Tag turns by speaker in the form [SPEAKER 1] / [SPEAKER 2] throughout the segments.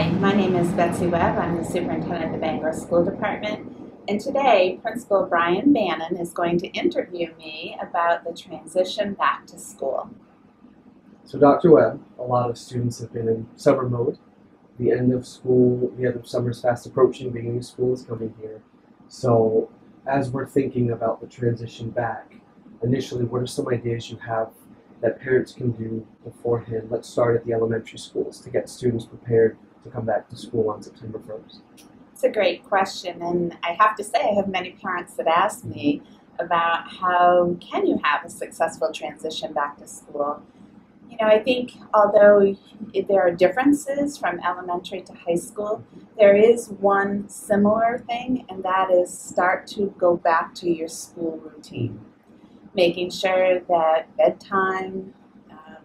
[SPEAKER 1] Hi, my name is Betsy Webb. I'm the superintendent of the Bangor School Department. And today, Principal Brian Bannen is going to interview me about the transition back to school.
[SPEAKER 2] So, Dr. Webb, a lot of students have been in summer mode. The end of school, the end of summer is fast approaching, beginning of school is coming here. So, as we're thinking about the transition back, initially, what are some ideas you have that parents can do beforehand? Let's start at the elementary schools to get students prepared to come back to school on September 1st.
[SPEAKER 1] It's a great question, and I have to say, I have many parents that ask me about how can you have a successful transition back to school. You know, I think although there are differences from elementary to high school, there is one similar thing, and that is start to go back to your school routine making sure that bedtime, um,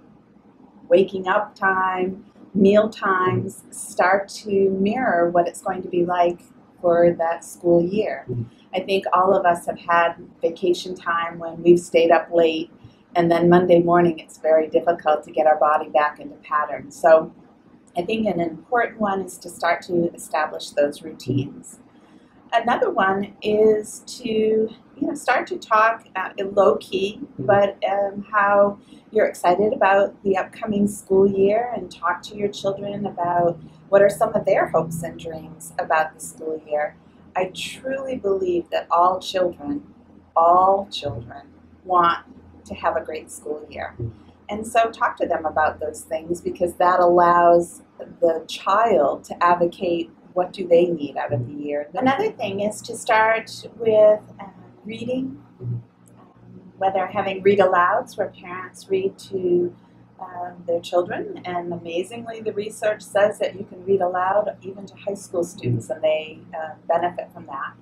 [SPEAKER 1] waking up time, meal times start to mirror what it's going to be like for that school year. Mm-hmm. I think all of us have had vacation time when we've stayed up late, and then Monday morning it's very difficult to get our body back into pattern. So I think an important one is to start to establish those routines. Another one is to you know start to talk uh, low key, mm-hmm. but um, how you're excited about the upcoming school year and talk to your children about what are some of their hopes and dreams about the school year. I truly believe that all children, all children, want to have a great school year. Mm-hmm. And so talk to them about those things because that allows the child to advocate what do they need out of the year. Another thing is to start with uh, reading, um, whether having read alouds where parents read to um, their children, and amazingly, the research says that you can read aloud even to high school students, and they uh, benefit from that.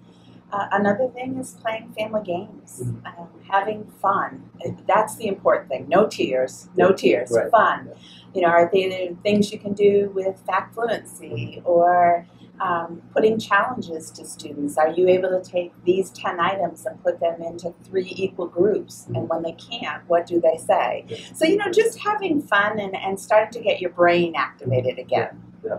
[SPEAKER 1] Uh, another thing is playing family games, um, having fun. That's the important thing. No tears, no tears, right. fun. You know, are there things you can do with fact fluency or um, putting challenges to students. Are you able to take these 10 items and put them into three equal groups? And when they can't, what do they say? So, you know, just having fun and, and starting to get your brain activated again.
[SPEAKER 2] Yeah. yeah.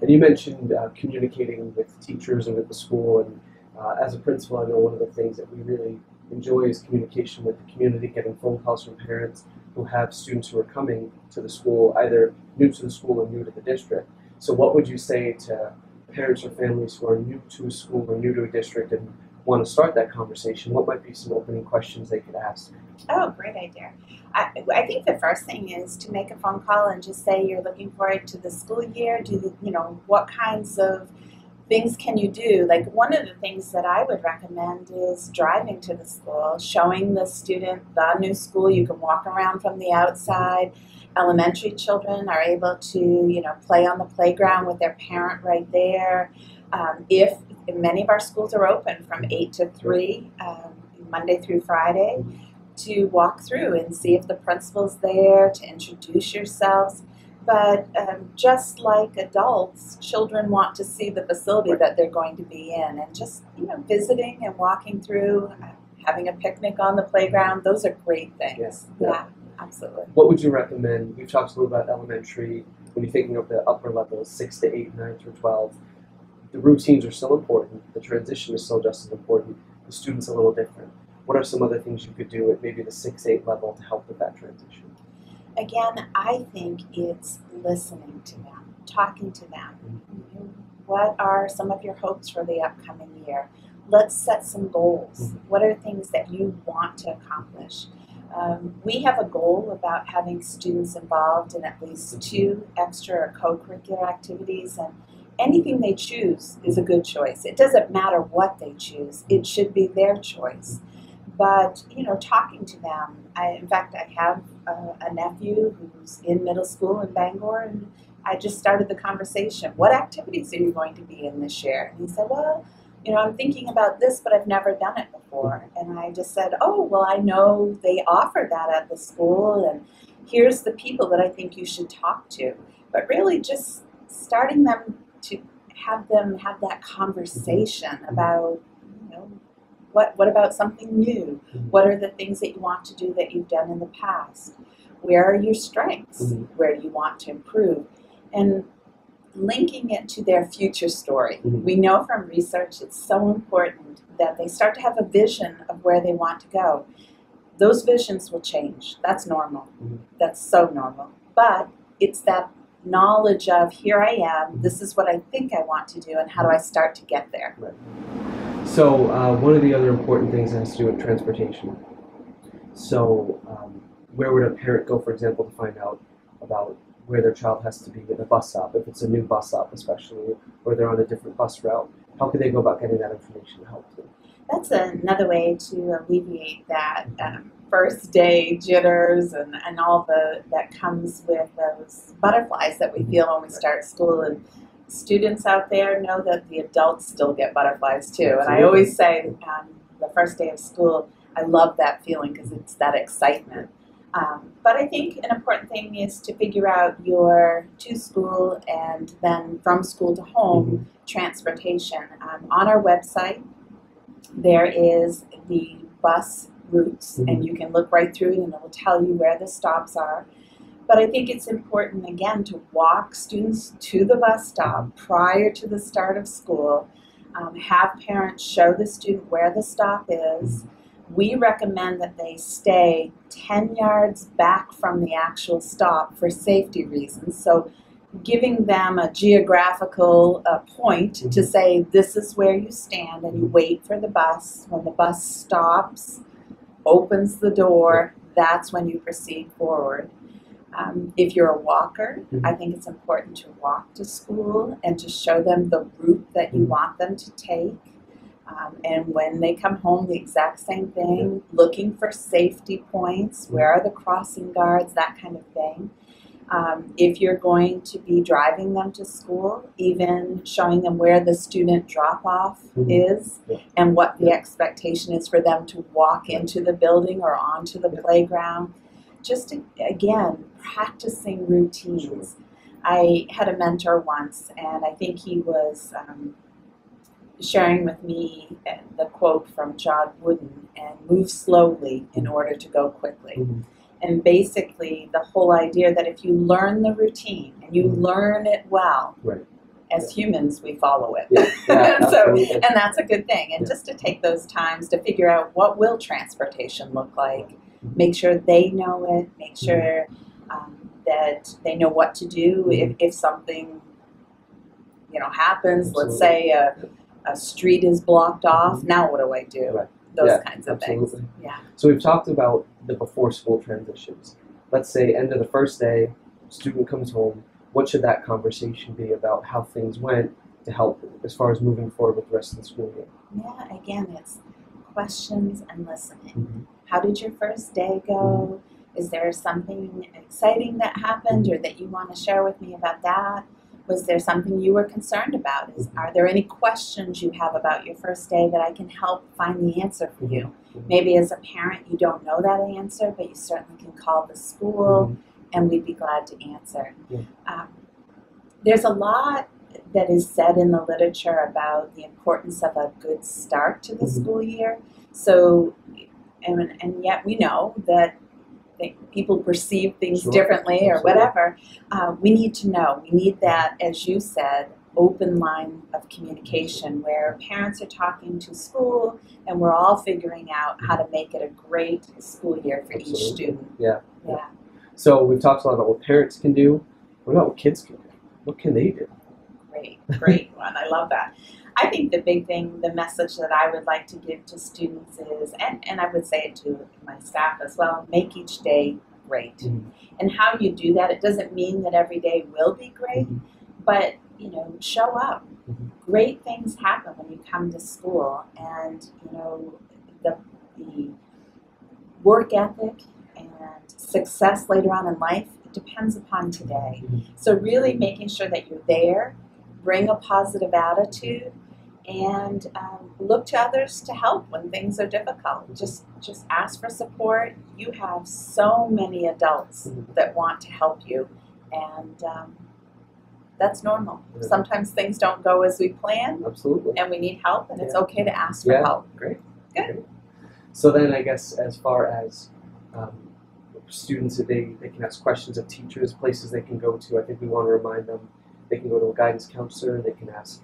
[SPEAKER 2] And you mentioned uh, communicating with teachers and with the school. And uh, as a principal, I know one of the things that we really enjoy is communication with the community, getting phone calls from parents who have students who are coming to the school, either new to the school or new to the district. So, what would you say to parents or families who are new to a school or new to a district and want to start that conversation, what might be some opening questions they could ask?
[SPEAKER 1] Oh, great idea. I, I think the first thing is to make a phone call and just say you're looking forward to the school year. Do the, you know what kinds of things can you do? Like one of the things that I would recommend is driving to the school, showing the student the new school. You can walk around from the outside elementary children are able to, you know, play on the playground with their parent right there. Um, if many of our schools are open from 8 to 3, um, Monday through Friday, to walk through and see if the principal's there, to introduce yourselves. But um, just like adults, children want to see the facility that they're going to be in, and just you know, visiting and walking through, uh, having a picnic on the playground. Those are great things.
[SPEAKER 2] yeah. yeah.
[SPEAKER 1] Absolutely.
[SPEAKER 2] What would you recommend? We've talked a little about elementary. When you're thinking of the upper levels, six to eight, nine through twelve, the routines are still important. The transition is still just as important. The student's a little different. What are some other things you could do at maybe the six, eight level to help with that transition?
[SPEAKER 1] Again, I think it's listening to them, talking to them. Mm-hmm. What are some of your hopes for the upcoming year? Let's set some goals. Mm-hmm. What are things that you want to accomplish? Um, we have a goal about having students involved in at least two extra or co-curricular activities and anything they choose is a good choice. It doesn't matter what they choose. It should be their choice. But, you know, talking to them, I, in fact, I have a, a nephew who's in middle school in Bangor and I just started the conversation. What activities are you going to be in this year? And he said, well, you know, I'm thinking about this, but I've never done it before. And I just said, oh, well, I know they offer that at the school, and here's the people that I think you should talk to. But really, just starting them to have them have that conversation mm-hmm. about, you know, what, what about something new? Mm-hmm. What are the things that you want to do that you've done in the past? Where are your strengths? Mm-hmm. Where do you want to improve? And linking it to their future story.
[SPEAKER 2] Mhm.
[SPEAKER 1] We know from research it's so important that they start to have a vision of where they want to go. Those visions will change. That's normal.
[SPEAKER 2] Mhm.
[SPEAKER 1] That's so normal. But it's that knowledge of here I am, this is what I think I want to do, and how do I start to get there?
[SPEAKER 2] So uh, one of the other important things has to do with transportation. So um, where would a parent go, for example, to find out about where their child has to be at a bus stop, if it's a new bus stop especially, or they're on a different bus route? How could they go about getting that information to help them?
[SPEAKER 1] That's another way to alleviate that um, first day jitters and, and all the that comes with those butterflies that we feel when we start school. And students out there know that the adults still get butterflies too. And I always say um, the first day of school, I love that feeling because it's that excitement. Um, but I think an important thing is to figure out your to school and then from school to home transportation. Um, on our website, there is the bus routes, and you can look right through it and it will tell you where the stops are. But I think it's important, again, to walk students to the bus stop prior to the start of school. Um, have parents show the student where the stop is. We recommend that they stay 10 yards back from the actual stop for safety reasons. So, giving them a geographical uh, point to
[SPEAKER 2] Mhm.
[SPEAKER 1] say this is where you stand and you wait for the bus. When the bus stops, opens the door, that's when you proceed forward. Um, if you're a walker,
[SPEAKER 2] Mhm.
[SPEAKER 1] I think it's important to walk to school and to show them the route that you
[SPEAKER 2] Mhm.
[SPEAKER 1] want them to take. Um, and when they come home, the exact same thing, looking for safety points, where are the crossing guards, that kind of thing. Um, if you're going to be driving them to school, even showing them where the student drop off
[SPEAKER 2] Mhm.
[SPEAKER 1] is
[SPEAKER 2] Yeah.
[SPEAKER 1] and what the expectation is for them to walk into the building or onto the
[SPEAKER 2] Yeah.
[SPEAKER 1] playground. Just to, again, practicing routines. I had a mentor once, and I think he was um, sharing with me uh, the quote from John Wooden and move slowly in order to go quickly.
[SPEAKER 2] Mhm.
[SPEAKER 1] And basically, the whole idea that if you learn the routine and you
[SPEAKER 2] Mhm.
[SPEAKER 1] learn it well,
[SPEAKER 2] Right.
[SPEAKER 1] as humans, we follow it.
[SPEAKER 2] Yeah, yeah,
[SPEAKER 1] so, and that's a good thing. And
[SPEAKER 2] Yeah.
[SPEAKER 1] just to take those times to figure out what will transportation look like,
[SPEAKER 2] Mhm.
[SPEAKER 1] make sure they know it, make sure um, that they know what to do if, if something, you know, happens. Let's say a, a street is blocked off. Mm-hmm. Now what do I do?
[SPEAKER 2] Right.
[SPEAKER 1] Those
[SPEAKER 2] Yeah,
[SPEAKER 1] kinds of
[SPEAKER 2] absolutely.
[SPEAKER 1] things. Yeah.
[SPEAKER 2] So we've talked about the before school transitions. Let's say end of the first day, student comes home. What should that conversation be about how things went to help as far as moving forward with the rest of the school year?
[SPEAKER 1] Yeah, again, it's questions and listening.
[SPEAKER 2] Mhm.
[SPEAKER 1] How did your first day go? Mm-hmm. Is there something exciting that happened mm-hmm. or that you want to share with me about that? Was there something you were concerned about? Is are there any questions you have about your first day that I can help find the answer for you?
[SPEAKER 2] Mhm.
[SPEAKER 1] Maybe as a parent you don't know that answer, but you certainly can call the school and we'd be glad to answer.
[SPEAKER 2] Yeah.
[SPEAKER 1] Um, there's a lot that is said in the literature about the importance of a good start to the school year. So, and, and yet we know that they, people perceive things
[SPEAKER 2] Sure.
[SPEAKER 1] differently or
[SPEAKER 2] Absolutely.
[SPEAKER 1] whatever. Uh, we need to know. We need that, as you said, open line of communication where parents are talking to school and we're all figuring out how to make it a great school year for each
[SPEAKER 2] Absolutely.
[SPEAKER 1] student.
[SPEAKER 2] Yeah.
[SPEAKER 1] Yeah.
[SPEAKER 2] So we've talked a lot about what parents can do. What about what kids can do? What can they do?
[SPEAKER 1] Great, great one. I love that. I think the big thing, the message that I would like to give to students is, and, and I would say it to my staff as well, make each day great.
[SPEAKER 2] Mhm.
[SPEAKER 1] And how you do that, it doesn't mean that every day will be great,
[SPEAKER 2] Mhm.
[SPEAKER 1] but you know, show up.
[SPEAKER 2] Mhm.
[SPEAKER 1] Great things happen when you come to school, and you know, the the work ethic and success later on in life depends upon today.
[SPEAKER 2] Mhm.
[SPEAKER 1] So really making sure that you're there, bring a positive attitude, and um, look to others to help when things are difficult. Just just ask for support. You have so many adults
[SPEAKER 2] Mhm.
[SPEAKER 1] that want to help you, and um, that's normal.
[SPEAKER 2] Yeah.
[SPEAKER 1] Sometimes things don't go as we plan,
[SPEAKER 2] Absolutely.
[SPEAKER 1] and we need help, and it's okay to ask for
[SPEAKER 2] Yeah.
[SPEAKER 1] help.
[SPEAKER 2] Great.
[SPEAKER 1] Good.
[SPEAKER 2] Great. So then, I guess as far as um, students, that they, they can ask questions of teachers, places they can go to. I think we want to remind them They can go to a guidance counselor. They can ask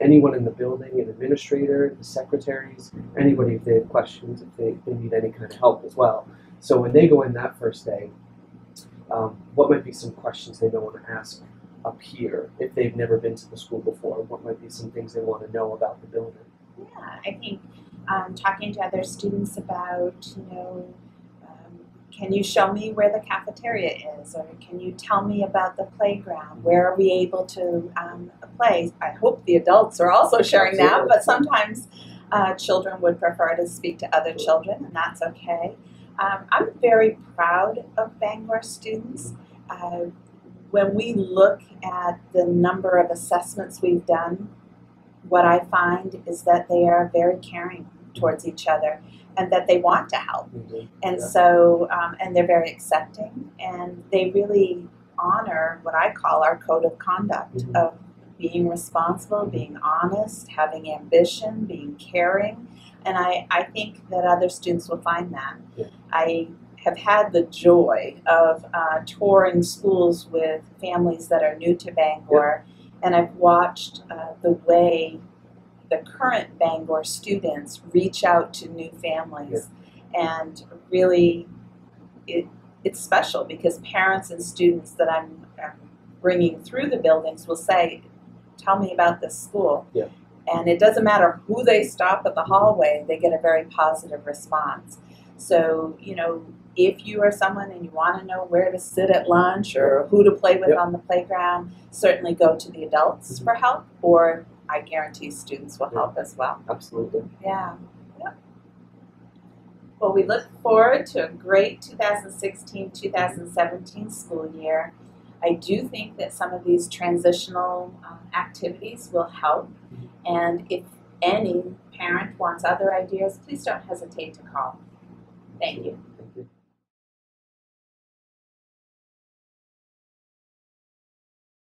[SPEAKER 2] anyone in the building, an administrator, the secretaries, anybody if they have questions, if they, they need any kind of help as well. So when they go in that first day, um, what might be some questions they may want to ask up here if they've never been to the school before? What might be some things they want to know about the building?
[SPEAKER 1] Yeah, I think um, talking to other students about, you know, can you show me where the cafeteria is, or can you tell me about the playground? Where are we able to um, play? I hope the adults are also sharing that, but sometimes uh, children would prefer to speak to other children, and that's okay. Um, I'm very proud of Bangor students. Uh, when we look at the number of assessments we've done, what I find is that they are very caring towards each other and that they want to help. And
[SPEAKER 2] Yeah.
[SPEAKER 1] so, um, and they're very accepting and they really honor what I call our code of conduct
[SPEAKER 2] Mhm.
[SPEAKER 1] of being responsible, being honest, having ambition, being caring. And I, I think that other students will find that.
[SPEAKER 2] Yeah.
[SPEAKER 1] I have had the joy of uh, touring schools with families that are new to Bangor, and I've watched uh, the way the current Bangor students reach out to new families, and really, it it's special because parents and students that I'm, I'm bringing through the buildings will say, "Tell me about this school."
[SPEAKER 2] Yeah.
[SPEAKER 1] And it doesn't matter who they stop at the hallway; they get a very positive response. So you know, if you are someone and you want to know where to sit at lunch or who to play with
[SPEAKER 2] Yep.
[SPEAKER 1] on the playground, certainly go to the adults
[SPEAKER 2] Mhm.
[SPEAKER 1] for help, or I guarantee students will help as well.
[SPEAKER 2] Absolutely.
[SPEAKER 1] Yeah. Yep. Well, we look forward to a great 2016 2017 school year. I do think that some of these transitional um, activities will help. And if any parent wants other ideas, please don't hesitate to call. Thank you.